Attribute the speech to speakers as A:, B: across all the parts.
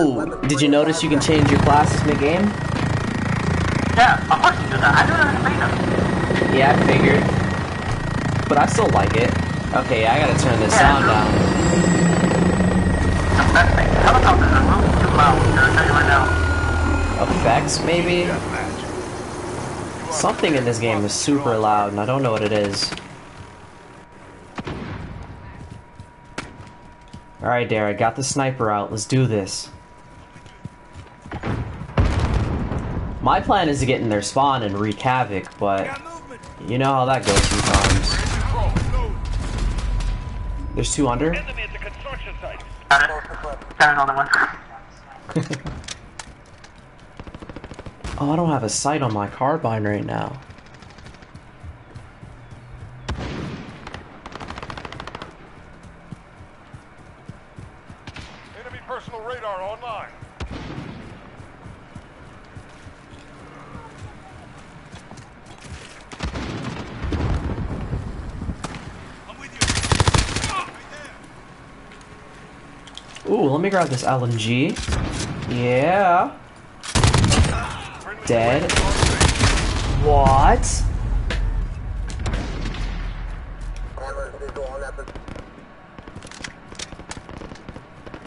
A: Oh, did you notice you can change your classes mid-game?
B: Yeah, of course you do that. I do that in beta.
A: Yeah, I figured. But I still like it. Okay, I gotta turn this
B: Yeah,
A: sound down.
B: The best thing. Helicopters are a little too loud. I'll tell you right now.
A: Effects, maybe? Something in this game is super loud, and I don't know what it is. Alright, Dare, I got the sniper out. Let's do this. My plan is to get in their spawn and wreak havoc, but you know how that goes sometimes. There's two under?
C: Enemy at the construction site.
B: Got it. Got another one.
A: Oh, I don't have a sight on my carbine right now.
C: Enemy personal radar online.
A: Ooh, let me grab this LMG. Yeah. Dead. What?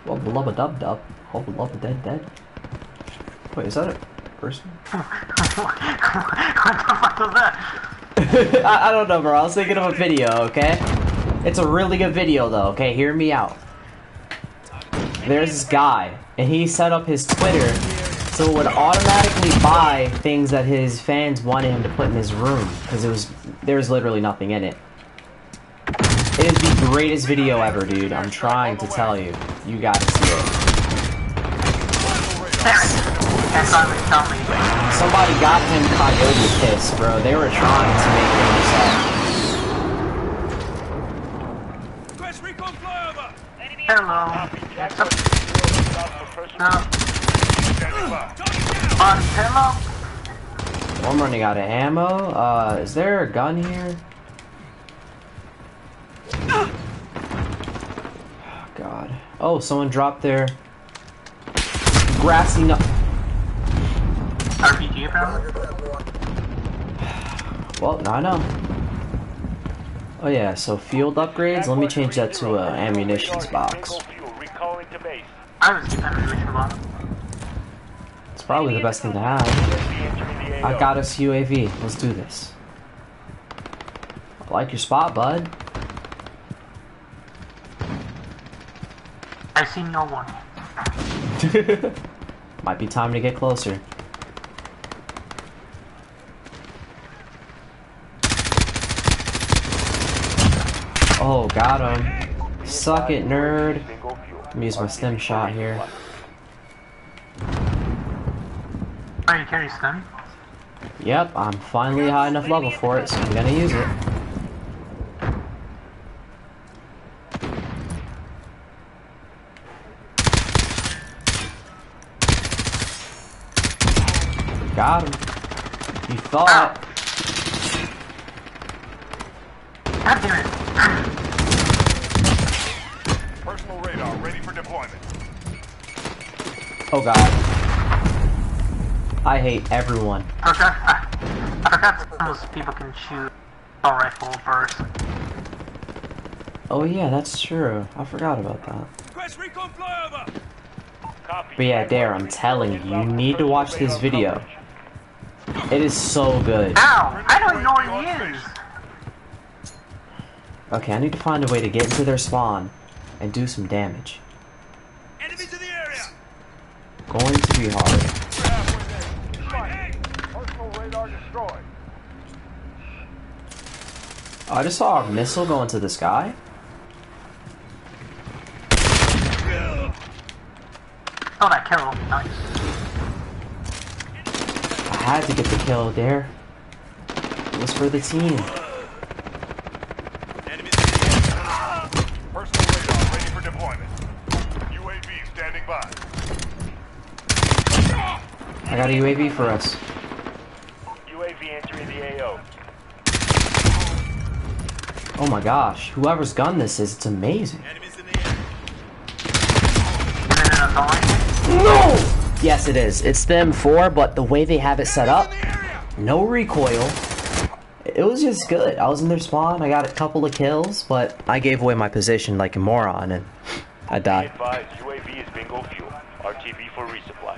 A: Well, blubba dub dub. Oh, blubba dead dead. Wait, is that a person?
B: what the fuck was that?
A: I, I don't know, bro. I was thinking of a video, okay? It's a really good video, though, okay? Hear me out. There's this guy, and he set up his Twitter so it would automatically buy things that his fans wanted him to put in his room, because it was there was literally nothing in it. It is the greatest video ever, dude. I'm trying to tell you. You gotta see it. Somebody got him Coyote Kiss, bro. They were trying to make him so.
C: Request recon flyover.
B: Hello. What's up?
C: Stop for personal.
B: No.
C: Standing by.
B: On hello.
A: I'm running out of ammo. Uh, is there a gun here? Oh, God. Oh, someone dropped their grassy nut.
B: RPG apparently.
A: Well, now I know. Oh yeah, so field upgrades. Let me change that to a ammunitions box.
C: Single fuel. Recalling to base.
B: I was ammunition box.
A: It's probably the best thing to have. I got us UAV. Let's do this. I like your spot, bud.
B: I see no one.
A: Might be time to get closer. Oh, got him. Suck it, nerd. Let me use my stem shot here.
B: Oh, you carry stun?
A: Yep, I'm finally high enough level for it, so I'm gonna use it. Got him. You thought. Ah.
B: God damn it.
A: Oh god. I hate everyone.
B: I forgot, I, I forgot that most people can shoot a rifle first.
A: Oh yeah, that's true. I forgot about that.
C: Request recon flyover.
A: But yeah, Dare, I'm telling you, you need to watch this video. It is so good.
B: Ow! I don't know what he is!
A: Okay, I need to find a way to get into their spawn and do some damage.
C: Enemies in the area.
A: Going to be hard.
C: Hey, Personal radar destroyed.
A: I just saw a missile go into the sky.
B: Oh, that kill. Nice.
A: I had to get the kill there. It was for the team.
C: Enemies in the area. Personal radar ready for deployment. UAV standing by.
A: I got a UAV for us.
C: UAV entering the AO.
A: Oh my gosh, whoever's gun this is, it's amazing.
C: Enemies in the air.
B: Is it an assault rifle?
A: Yes, it is. It's the M4, but the way they have it set up, no recoil. It was just good. I was in their spawn. I got a couple of kills, but I gave away my position like a moron, and I
C: Be
A: died.
C: advised, UAV is bingo fuel. RTB for resupply.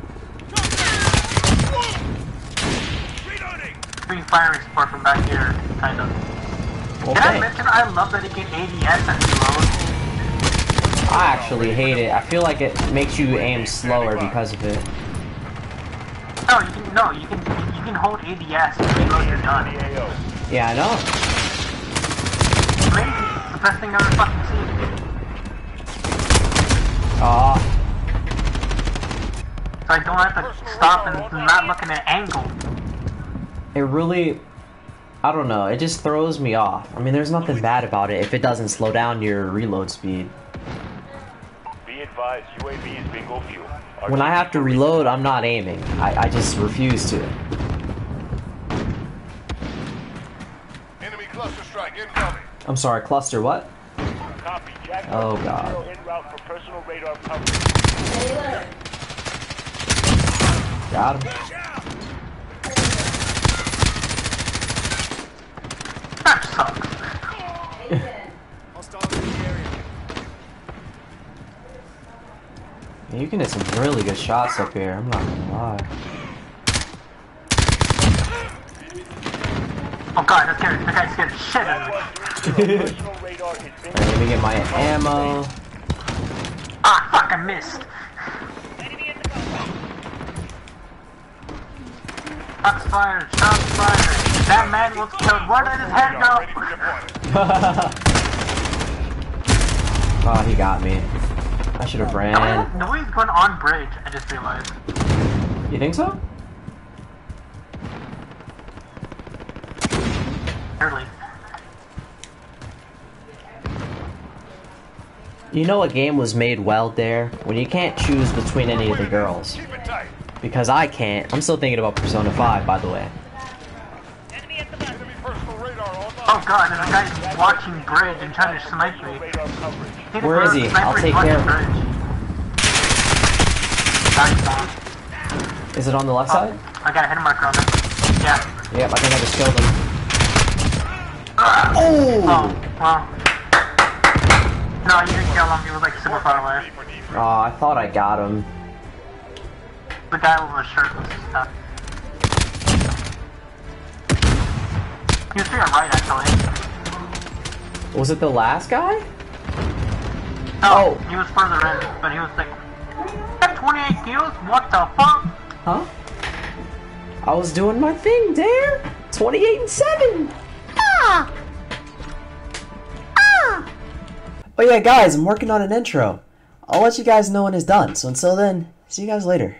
B: Free firing support from back here, kind of.
A: Well,
B: Did I mention I love that it can ADS and reload?
A: I actually hate it. I feel like it makes you aim slower because of it.
B: No, you can no, you can you can hold ADS and reload your gun.
A: Yeah, I know.
B: Crazy. It's the best thing I've ever fucking seen.
A: Aw.
B: So I don't have to stop and not looking at angle.
A: It really I don't know, it just throws me off. I mean, there's nothing bad about it if it doesn't slow down your reload speed.
C: Be advised, UAV is bingo fuel.
A: When I have to reload, I'm not aiming. I, I just refuse to.
C: Enemy cluster strike incoming.
A: I'm sorry, cluster what?
C: Copy. Jack
A: Oh, God.
C: en route for personal radar coverage.
A: Got him.
B: That sucks.
A: Yeah, you can hit some really good shots up here, I'm not gonna lie.
B: Oh god, that scared that guy scared shit out of me.
C: Personal radar is bingo
A: Alright, let me get my ammo.
B: Ah fuck, I missed.
D: Enemy at the bus.
B: Shots fired, shots fired. That man was killed. Where did his head
C: radar ready for
B: go?
A: oh, he got me. I should have ran.
B: Nobody's going on bridge, I just realized.
A: You think so?
B: Early.
A: You know a game was made well there when you can't choose between any of the girls.
C: Keep it tight.
A: Because I can't. I'm still thinking about Persona 5, by the way.
D: Enemy at the bus.
C: Enemy personal radar online.
B: Oh god, there's a guy watching bridge and trying to snipe me.
C: Radar coverage.
B: He's
A: Where is he? I'll take care of him. Is it on the left oh, side?
B: I got a hit marker on him. Yeah.
A: Yep, I think I just killed him.
B: Oh,
A: Oh!
B: well. No, you didn't kill him. He was like super far away.
A: Oh, I thought I got him.
B: The guy with the shirtless was to your right, actually.
A: Was it the last guy?
B: No,
A: Oh.
B: he was further in, but he was like, "Got 28 kills? What the fuck?"
A: Huh? I was doing my thing, Dare! 28 and 7! Ah! Ah! Oh yeah, guys, I'm working on an intro. I'll let you guys know when it's done, so until then, see you guys later.